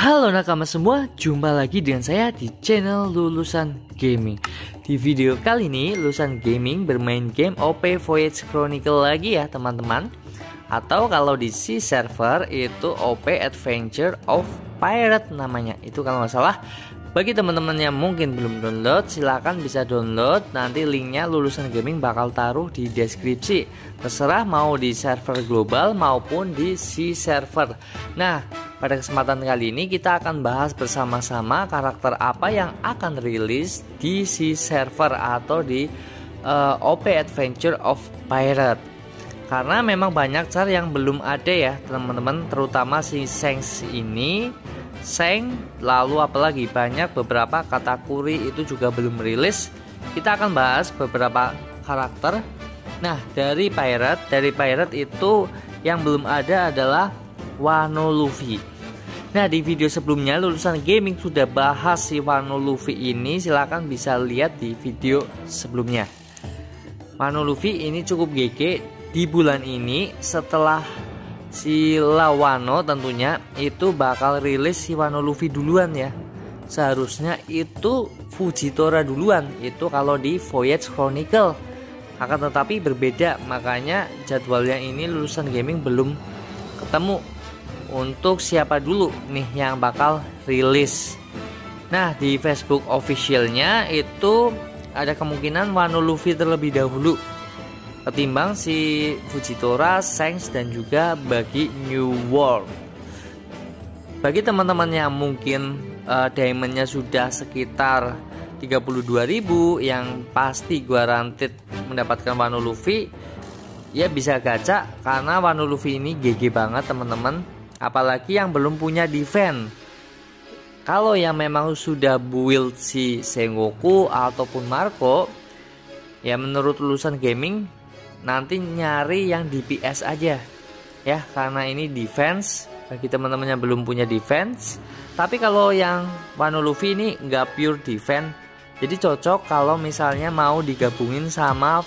Halo nakama semua, jumpa lagi dengan saya di channel Lulusan Gaming Di video kali ini, Lulusan Gaming bermain game OP Voyage Chronicle lagi ya teman-teman Atau kalau di C server itu OP Adventure of Pirate namanya Itu kalau nggak salah bagi teman-teman yang mungkin belum download, silahkan bisa download. Nanti linknya lulusan gaming bakal taruh di deskripsi. Terserah mau di server global maupun di C server. Nah, pada kesempatan kali ini kita akan bahas bersama-sama karakter apa yang akan rilis di C server atau di uh, eh, OP Adventure of Pirate. Karena memang banyak cara yang belum ada ya teman-teman, terutama si Sengs ini Seng, lalu apalagi banyak beberapa kategori itu juga belum rilis. Kita akan bahas beberapa karakter. Nah, dari Pirate, dari Pirate itu yang belum ada adalah Wano Luffy. Nah, di video sebelumnya lulusan gaming sudah bahas si Wano Luffy ini, silahkan bisa lihat di video sebelumnya. Wano Luffy ini cukup GG di bulan ini setelah si Lawano tentunya itu bakal rilis si Wano Luffy duluan ya. Seharusnya itu Fujitora duluan. Itu kalau di Voyage Chronicle. Akan tetapi berbeda. Makanya jadwalnya ini lulusan gaming belum ketemu untuk siapa dulu nih yang bakal rilis? Nah di Facebook officialnya itu ada kemungkinan Wano Luffy terlebih dahulu. Ketimbang si Fujitora, Sengs dan juga bagi New World. Bagi teman-teman yang mungkin uh, diamondnya sudah sekitar 32.000 yang pasti guaranteed mendapatkan Wano Luffy ya bisa gacha karena Wano Luffy ini GG banget teman-teman apalagi yang belum punya defense. Kalau yang memang sudah build si Sengoku ataupun Marco ya menurut lulusan gaming nanti nyari yang DPS aja. Ya karena ini defense bagi teman-teman yang belum punya defense. Tapi kalau yang Wano Luffy ini nggak pure defense jadi cocok kalau misalnya mau digabungin sama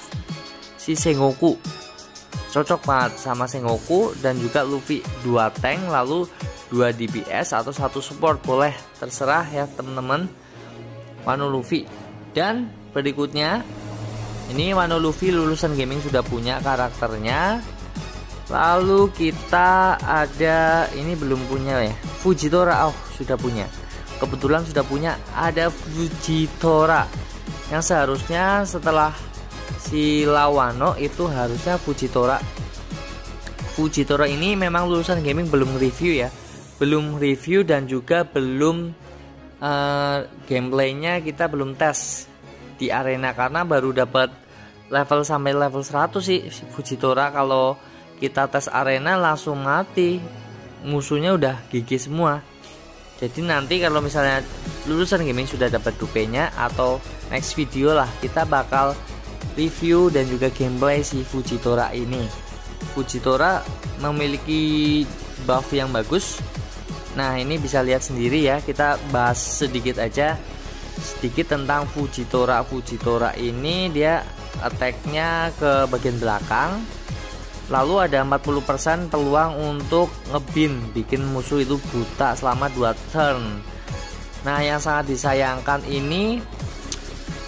si Sengoku cocok banget sama Sengoku dan juga Luffy dua tank lalu dua DPS atau satu support boleh terserah ya teman-teman Wano Luffy dan berikutnya ini Wano Luffy lulusan gaming sudah punya karakternya. Lalu kita ada ini belum punya ya. Fujitora oh sudah punya. Kebetulan sudah punya ada Fujitora yang seharusnya setelah si Lawano itu harusnya Fujitora. Fujitora ini memang lulusan gaming belum review ya. Belum review dan juga belum uh, gameplaynya kita belum tes di arena karena baru dapat level sampai level 100 sih Fujitora kalau kita tes arena langsung mati musuhnya udah gigi semua jadi nanti kalau misalnya lulusan gaming sudah dapat dupenya atau next video lah kita bakal review dan juga gameplay si Fujitora ini. Fujitora memiliki buff yang bagus. Nah ini bisa lihat sendiri ya. Kita bahas sedikit aja sedikit tentang Fujitora. Fujitora ini dia attacknya ke bagian belakang. Lalu ada 40% peluang untuk ngebin bikin musuh itu buta selama 2 turn. Nah yang sangat disayangkan ini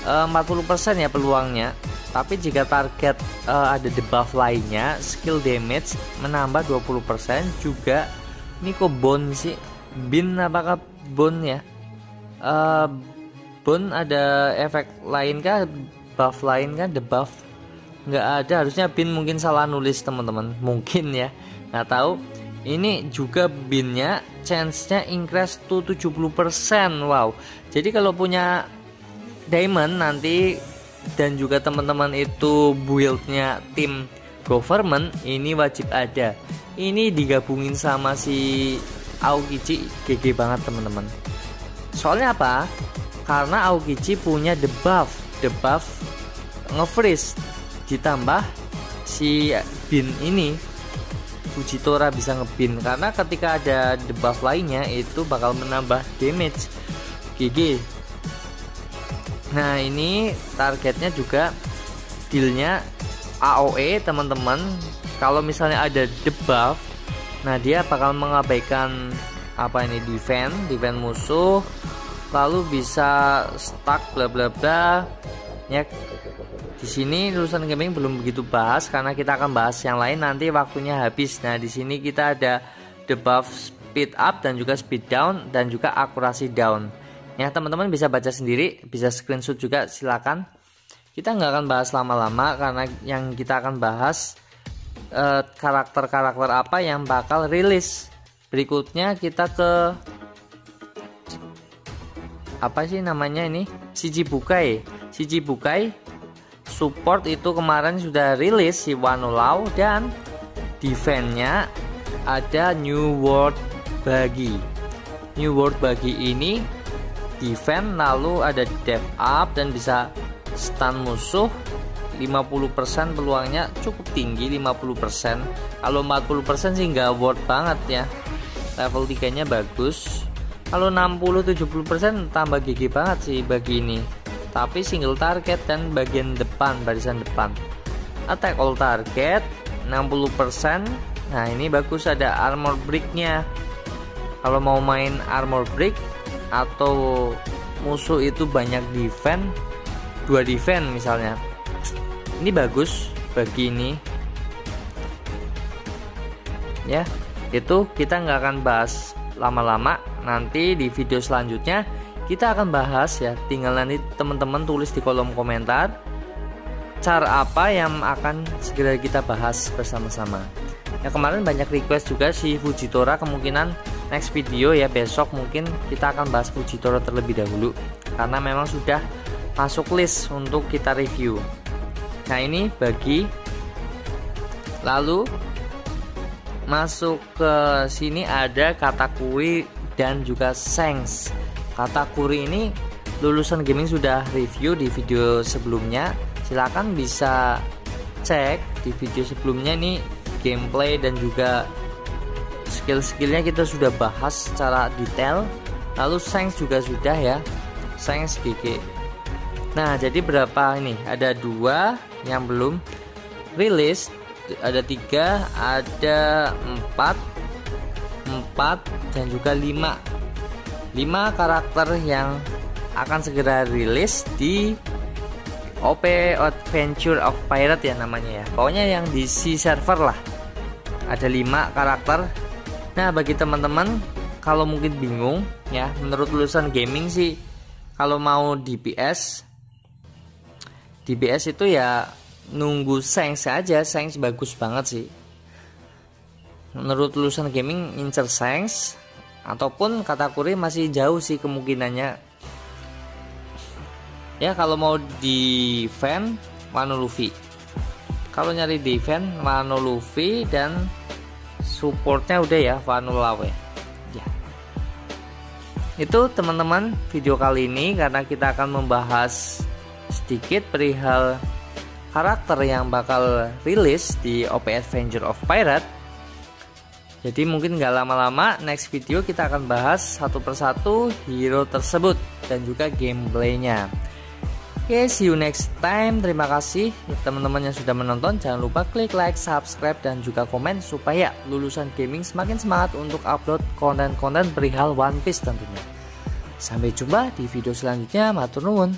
40% eh, ya peluangnya. Tapi jika target uh, ada debuff lainnya skill damage menambah 20% juga. Ini kok bone sih? Bin apakah bone ya? Uh, bone ada efek lain kah? Buff lain kan debuff? Nggak ada. Harusnya bin mungkin salah nulis teman-teman. Mungkin ya. Nggak tahu. Ini juga binnya chance-nya increase to 70% wow. Jadi kalau punya diamond nanti dan juga teman-teman itu buildnya tim government ini wajib ada. Ini digabungin sama si Aokichi GG banget teman-teman. Soalnya apa? Karena Aokichi punya debuff debuff nge-freeze. Ditambah si bin ini Fujitora bisa ngebin. Karena ketika ada debuff lainnya itu bakal menambah damage GG nah ini targetnya juga dealnya AOE teman-teman. Kalau misalnya ada debuff nah dia bakal mengabaikan apa ini defend defend musuh lalu bisa stuck bla bla bla. Ya di sini lulusan gaming belum begitu bahas karena kita akan bahas yang lain nanti waktunya habis. Nah di sini kita ada debuff speed up dan juga speed down dan juga akurasi down ya teman-teman bisa baca sendiri bisa screenshot juga silakan. Kita nggak akan bahas lama-lama karena yang kita akan bahas eh, karakter-karakter uh, apa yang bakal rilis. Berikutnya kita ke apa sih namanya ini? Shichibukai Shichibukai support itu kemarin sudah rilis si Wanolau dan defense-nya ada New World Bagi. New World Bagi ini defense lalu ada dev up dan bisa stun musuh. 50% peluangnya cukup tinggi 50% kalau 40% sih nggak worth banget ya. Level 3 nya bagus. Kalau 60-70% tambah gigi banget sih bagi ini. Tapi single target dan bagian depan barisan depan. Attack all target 60% nah ini bagus ada armor bricknya kalau mau main armor brick atau musuh itu banyak defense dua defense misalnya. Ini bagus bagi ini. Ya itu kita nggak akan bahas lama-lama. Nanti di video selanjutnya kita akan bahas ya. Tinggal nanti teman-teman tulis di kolom komentar cara apa yang akan segera kita bahas bersama-sama. Ya kemarin banyak request juga si Fujitora kemungkinan next video ya besok mungkin kita akan bahas Fujitora terlebih dahulu. Karena memang sudah masuk list untuk kita review. Nah ini bagi lalu masuk ke sini ada katakuri dan juga sengs katakuri ini lulusan gaming sudah review di video sebelumnya. Silahkan bisa cek di video sebelumnya ini gameplay dan juga skill-skillnya kita sudah bahas secara detail lalu sengs juga sudah ya sengs GG Nah, jadi berapa ini? Ada dua yang belum rilis, ada tiga, ada empat, empat dan juga lima. Lima karakter yang akan segera rilis di OP Adventure of Pirate ya namanya ya. Pokoknya yang di C server lah. Ada lima karakter. Nah, bagi teman-teman kalau mungkin bingung ya, menurut lulusan gaming sih kalau mau DPS DBS itu ya nunggu Sengs aja Sengs bagus banget sih. Menurut lulusan gaming incer Sengs ataupun katakuri masih jauh sih kemungkinannya. Ya kalau mau di fan Wano Luffy. Kalau nyari defense Wano Luffy dan supportnya udah ya Wano Lawe ya itu teman-teman video kali ini karena kita akan membahas sedikit perihal karakter yang bakal rilis di OP Adventure of Pirate. Jadi mungkin nggak lama-lama next video kita akan bahas satu persatu hero tersebut dan juga gameplaynya. Oke, see you next time. Terima kasih teman-teman yang sudah menonton. Jangan lupa klik like, subscribe, dan juga komen supaya lulusan gaming semakin semangat untuk upload konten-konten perihal One Piece tentunya. Sampai jumpa di video selanjutnya. Matur nuwun.